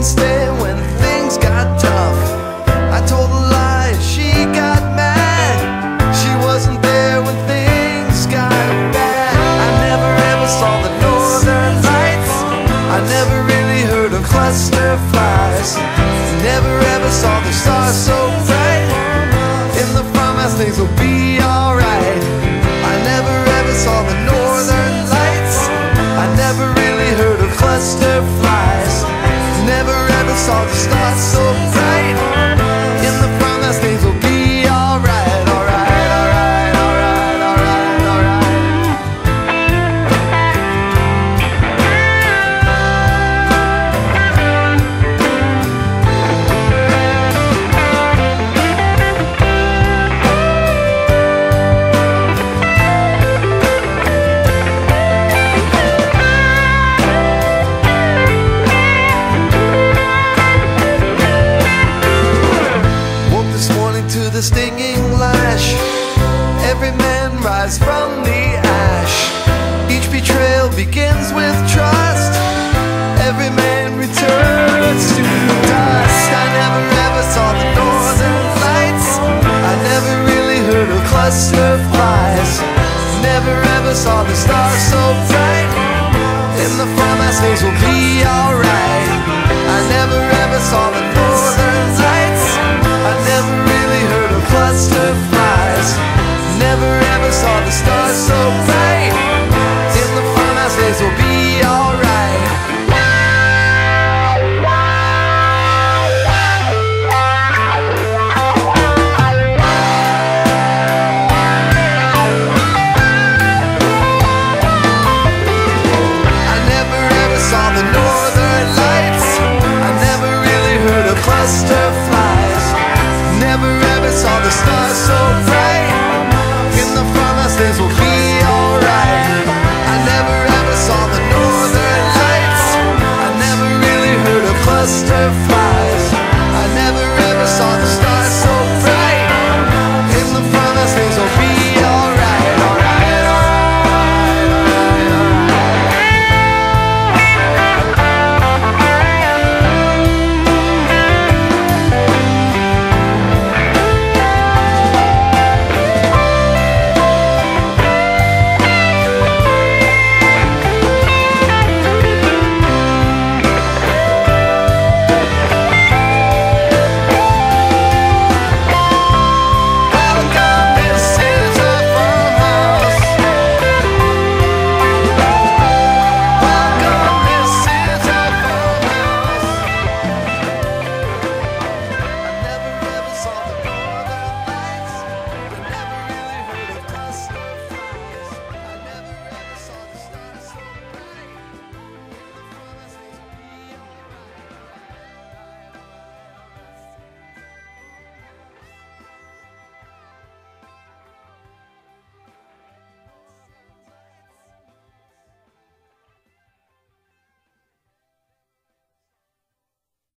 When things got tough. I told a lie, she got mad. She wasn't there when things got bad. I never ever saw the northern lights. I never really heard a cluster fly. Never ever saw the stars so bright. In the farmhouse, things will be alright. I never ever saw the northern lights. I never really heard of cluster flies. Rise from the ash. Each betrayal begins with trust. Every man returns to dust. I never ever saw the northern lights. I never really heard of cluster flies. Never ever saw the stars so bright. In the farmhouse, things will be alright. Saw the stars so bright. butterfly